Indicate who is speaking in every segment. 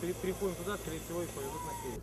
Speaker 1: при- приходим туда, скорее всего, их повезут на север.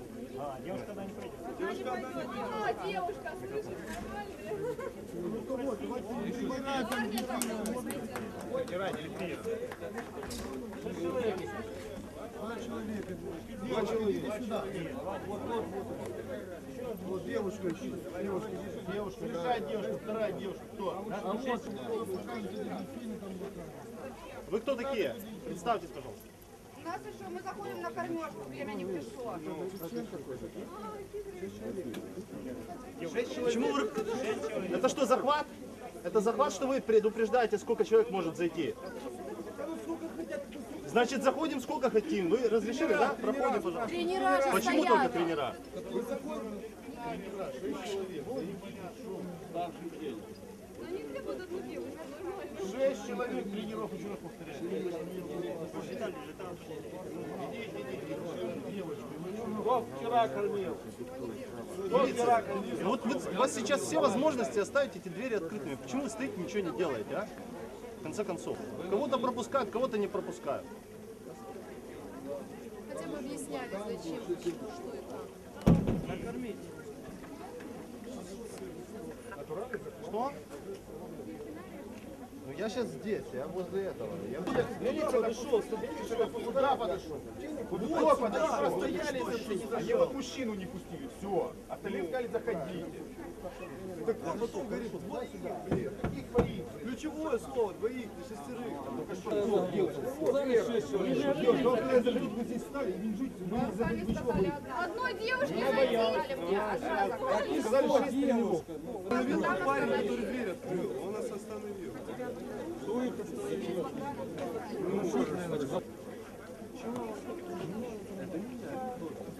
Speaker 2: сценарий уже 10 лет работает.
Speaker 3: Что касается вот...
Speaker 4: А, девушка, слышишь, нормально?
Speaker 5: Сюда. Вот девушка. Девушка, девушка, девушка, вторая девушка, кто? Вот.
Speaker 3: Вы кто такие? Представьтесь, пожалуйста.
Speaker 4: Нас еще мы заходим на кормежку, время не пришло.
Speaker 3: Почему вы... Это что, захват? Это захват, что вы предупреждаете, сколько человек может зайти? Значит, заходим сколько хотим. Вы разрешили, да? Проходим, пожалуйста.
Speaker 4: Тренера же
Speaker 3: Почему только тренера?
Speaker 4: Одну девушку, нормально.
Speaker 5: Шесть человек тренеров, еще раз повторяю. Кто вчера кормил? Кто вчера кормил?
Speaker 3: И вот вы- у вас сейчас все возможности оставить эти двери открытыми. Почему вы стоите, ничего не делаете, а? В конце концов. Кого-то пропускают, кого-то не пропускают.
Speaker 4: Хотя бы объясняли, зачем, что и как.
Speaker 3: Что? Ну я сейчас здесь, я возле этого. Я...
Speaker 5: Я подошел, сюда подошел. Вот сюда, простояли, они вот мужчину не пустили, все. Остальные сказали, заходите. Так он потом говорит, вот сюда, блин? Ключевое слово, двоих, до шестерых. Только что, девушка, здесь стали, не вы не забыли ничего.
Speaker 4: Одной девушке сказали мне, а сразу.
Speaker 5: Сказали шесть тренеров.
Speaker 4: Парень,
Speaker 5: который дверь открыл, он нас остановил.
Speaker 1: Сергей Анатольевич, а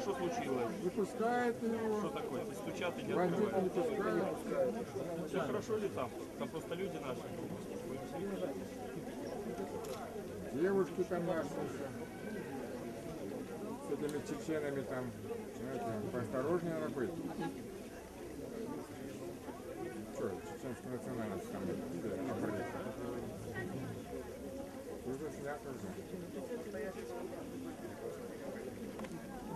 Speaker 1: что случилось?
Speaker 6: Не пускают его,
Speaker 1: Что такое? Ты стучат и не
Speaker 6: бандиты не пускают.
Speaker 1: Все хорошо ли там? Там просто люди наши.
Speaker 6: Девушки там остаются. С этими чеченами там, знаете, поосторожнее надо быть. Что, чеченская национальность там где, на проекте?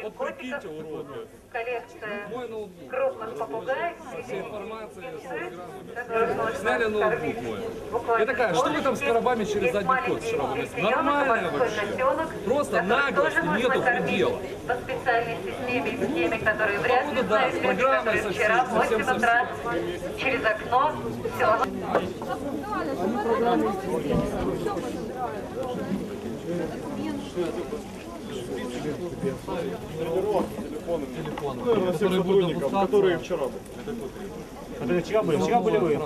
Speaker 1: электрик. котиков, коллекция крупных попугаев,
Speaker 7: Сняли ноутбук мой. Я такая, что вы там с коробами через задний ход вчера вынесли? Нормально вообще. Просто наглости нету предела.
Speaker 1: По специальной системе и схеме, которые вряд ли знают люди, которые вчера в 8
Speaker 7: совсем,
Speaker 1: утра через окно села
Speaker 7: Которые будут выпускаться.
Speaker 8: которые вчера были.
Speaker 5: Это вчера были, вчера были вы.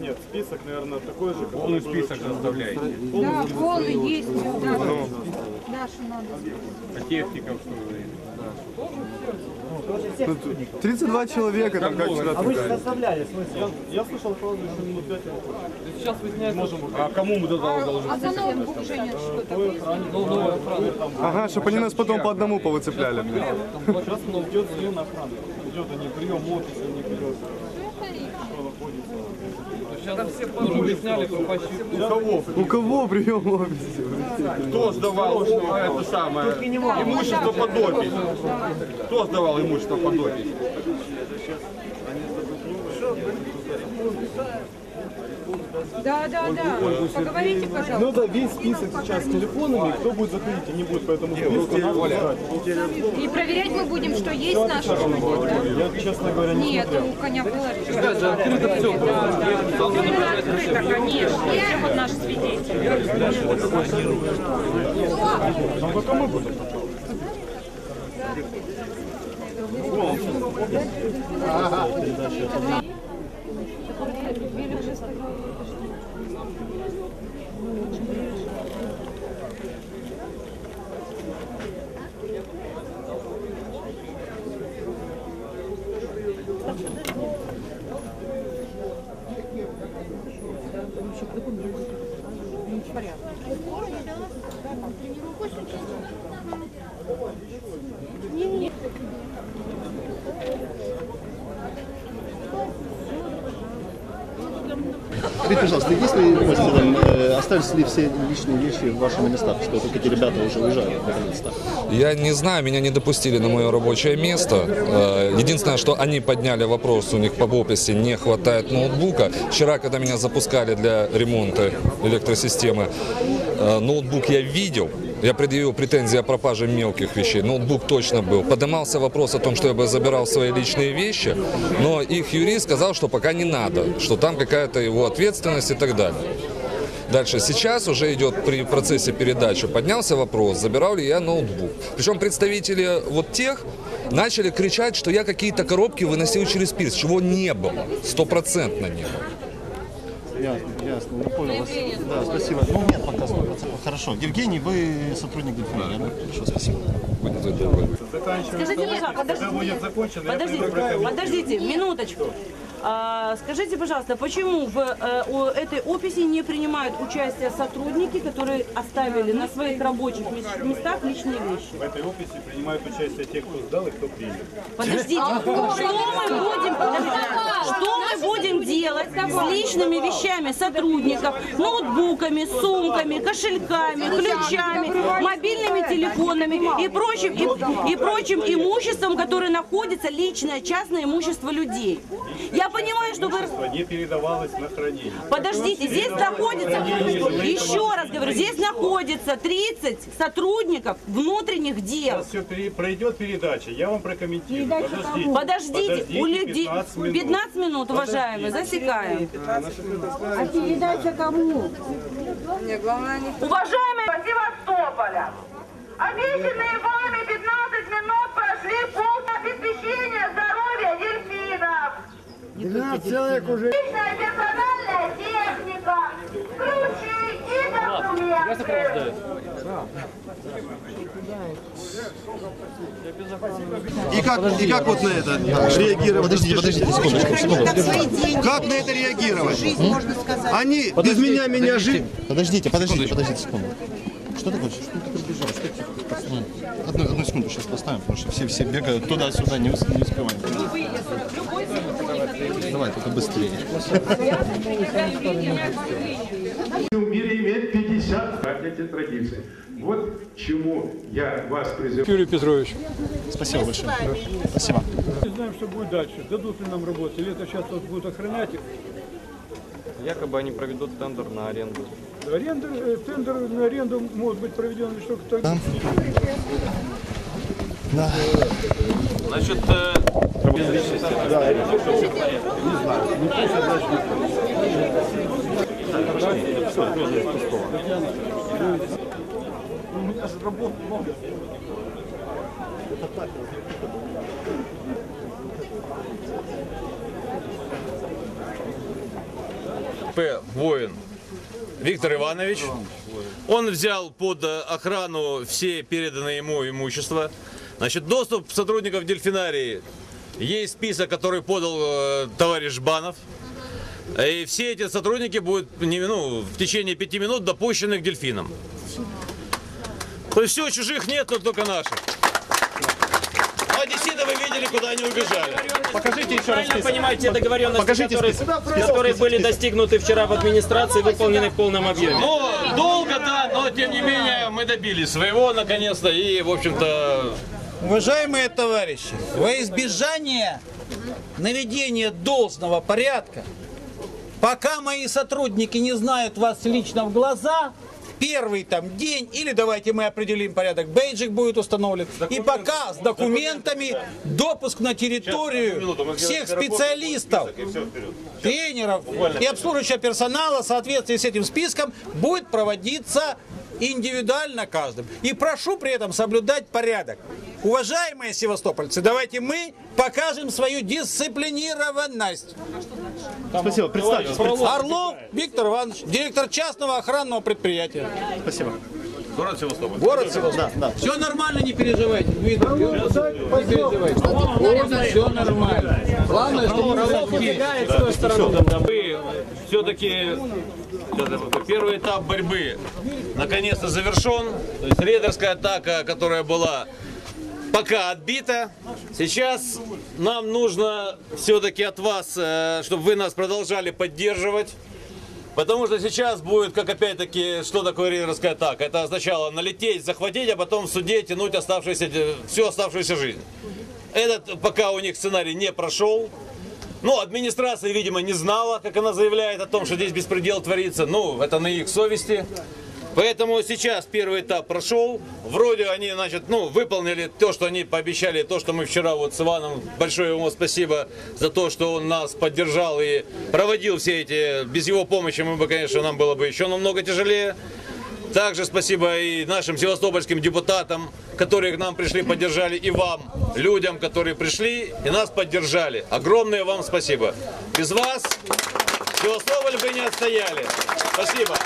Speaker 8: Нет, список, наверное, такой же.
Speaker 5: Полный список составляете.
Speaker 2: Да, полный есть. Нашу надо.
Speaker 5: А техников что вы?
Speaker 6: 32 человека там как вчера
Speaker 5: составляли, в смысле?
Speaker 8: Я слышал что минут пять
Speaker 7: Сейчас выясняется,
Speaker 5: А кому мы должны
Speaker 2: А за ноутбук, Женя, что такое?
Speaker 7: ну, новая охрана.
Speaker 6: Ага, чтобы они нас потом по одному повыцепляли.
Speaker 8: Сейчас идет смена охраны. Идет они прием офиса, не берет.
Speaker 7: Сейчас все тоже выясняли, кто почти.
Speaker 8: У кого?
Speaker 6: Прием офисе?
Speaker 5: Кто сдавал о, это самое имущество под опись? Кто сдавал имущество под опись?
Speaker 2: Да, да, да. Поговорите, пожалуйста.
Speaker 8: Ну да, весь список сейчас с телефонами, кто будет заходить и не будет по этому списку, надо.
Speaker 2: И проверять мы будем, что есть наши что нет, да?
Speaker 8: Я, честно говоря, не
Speaker 2: Нет, у коня было открыто все. открыто, конечно. Все вот наши свидетели.
Speaker 8: А только мы будем.
Speaker 9: Скажите, пожалуйста, если можете там, э, остались ли все личные вещи в ваших местах, что эти ребята уже уезжают наконец-то?
Speaker 10: Я не знаю, меня не допустили на мое рабочее место. Э, Единственное, что они подняли вопрос, у них по описи не хватает ноутбука. Вчера, когда меня запускали для ремонта электросистемы, э, ноутбук я видел. Я предъявил претензии о пропаже мелких вещей. Ноутбук точно был. Поднимался вопрос о том, что я бы забирал свои личные вещи, но их юрист сказал, что пока не надо, что там какая-то его ответственность и так далее. Дальше, сейчас уже идет при процессе передачи, поднялся вопрос, забирал ли я ноутбук. Причем представители вот тех начали кричать, что я какие-то коробки выносил через пирс, чего не было, стопроцентно не было.
Speaker 9: Ясно, ясно, я понял вас. Да, спасибо. Ну, нет, пока 100%. Хорошо. Евгений, вы сотрудник дельфинария, да? Хорошо, спасибо.
Speaker 11: Скажите, пожалуйста, подождите, подождите, подождите, минуточку. А, скажите, пожалуйста, почему в э, у этой описи не принимают участие сотрудники, которые оставили на своих рабочих мес- местах личные вещи?
Speaker 8: В этой офисе принимают участие те, кто сдал и кто принял.
Speaker 11: Подождите, что мы будем, подождите, что мы будем делать с личными вещами сотрудников, ноутбуками, сумками, кошельками, ключами, мобильными телефонами и прочим, и, и прочим имуществом, которое находится личное, частное имущество людей? Я понимаю, что вы...
Speaker 8: Не передавалось на хранение.
Speaker 11: Подождите, здесь находится, еще раз говорю, здесь находится 30 сотрудников внутренних дел.
Speaker 8: Сейчас все пройдет передача, я вам прокомментирую. Подождите.
Speaker 11: Подождите, у людей
Speaker 8: 15 минут.
Speaker 11: 15 минут, уважаемые, засекаем.
Speaker 2: А передача кому?
Speaker 1: Уважаемые Севастополя, обещанные вами 15 минут прошли полное обеспечение здоровья дельфинов. 12 человек уже. Личная персональная техника, ключи и документы.
Speaker 9: И как, и как вот на это реагировать? Подождите, подождите, секундочку, секундочку. Как на это реагировать? Они без меня меня жить. Подождите, подождите, подождите секунду. Что ты хочешь? Что ты прибежал? Тихо, пацаны. Одну, одну секунду сейчас поставим, потому что все, все бегают туда-сюда, не, ус- не успеваем. Давай, только быстрее.
Speaker 8: В мире иметь 50
Speaker 12: продолжать эти традиции. Вот чему я вас призываю.
Speaker 8: Юрий Петрович.
Speaker 9: Спасибо большое. Спасибо.
Speaker 8: Не знаем, что будет дальше. Дадут ли нам работу, или это сейчас вот будут охранять их.
Speaker 5: Якобы они проведут тендер на аренду.
Speaker 8: Аренда, э, тендер на аренду может быть проведен лишь только тогда.
Speaker 5: Значит, э,
Speaker 13: П. Воин Виктор Иванович. Он взял под охрану все переданные ему имущества. Значит, доступ сотрудников дельфинарии. Есть список, который подал э, товарищ Банов. И все эти сотрудники будут ну, в течение пяти минут допущены к дельфинам. То есть все, чужих нет, но только наших. Ну, одесситы вы видели, куда они убежали.
Speaker 9: Покажите еще раз список.
Speaker 14: понимаете договоренности,
Speaker 9: Покажите
Speaker 14: которые,
Speaker 9: список.
Speaker 14: которые были достигнуты вчера в администрации, выполнены в полном объеме.
Speaker 13: Ну, долго, да, но тем не менее мы добились своего наконец-то и, в общем-то,
Speaker 15: Уважаемые товарищи, во избежание наведения должного порядка, пока мои сотрудники не знают вас лично в глаза, первый там день, или давайте мы определим порядок, бейджик будет установлен, и пока с документами допуск на территорию всех специалистов, тренеров и обслуживающего персонала в соответствии с этим списком будет проводиться индивидуально каждым. И прошу при этом соблюдать порядок. Уважаемые севастопольцы, давайте мы покажем свою дисциплинированность.
Speaker 9: Спасибо. Представьтесь. представьтесь.
Speaker 15: Орлов Виктор Иванович, директор частного охранного предприятия.
Speaker 9: Спасибо.
Speaker 13: город Севастополь.
Speaker 15: Город Севастополь.
Speaker 9: Да, да.
Speaker 15: Все нормально, не переживайте. Видно, не переживайте. Все нормально. Главное, что
Speaker 13: Мы все-таки первый этап борьбы наконец-то завершен. То есть рейдерская атака, которая была пока отбита. Сейчас нам нужно все-таки от вас, э, чтобы вы нас продолжали поддерживать. Потому что сейчас будет, как опять-таки, что такое рейдерская атака? Это сначала налететь, захватить, а потом в суде тянуть оставшуюся, всю оставшуюся жизнь. Этот пока у них сценарий не прошел. Ну, администрация, видимо, не знала, как она заявляет о том, что здесь беспредел творится. Ну, это на их совести. Поэтому сейчас первый этап прошел. Вроде они, значит, ну, выполнили то, что они пообещали, то, что мы вчера вот с Иваном, большое ему спасибо за то, что он нас поддержал и проводил все эти, без его помощи мы бы, конечно, нам было бы еще намного тяжелее. Также спасибо и нашим севастопольским депутатам, которые к нам пришли, поддержали, и вам, людям, которые пришли и нас поддержали. Огромное вам спасибо. Без вас Севастополь бы не отстояли. Спасибо.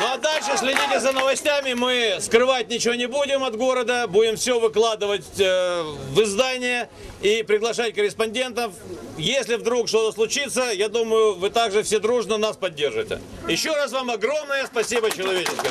Speaker 13: Ну а дальше следите за новостями. Мы скрывать ничего не будем от города. Будем все выкладывать э, в издание и приглашать корреспондентов. Если вдруг что-то случится, я думаю, вы также все дружно нас поддержите. Еще раз вам огромное спасибо человеческое.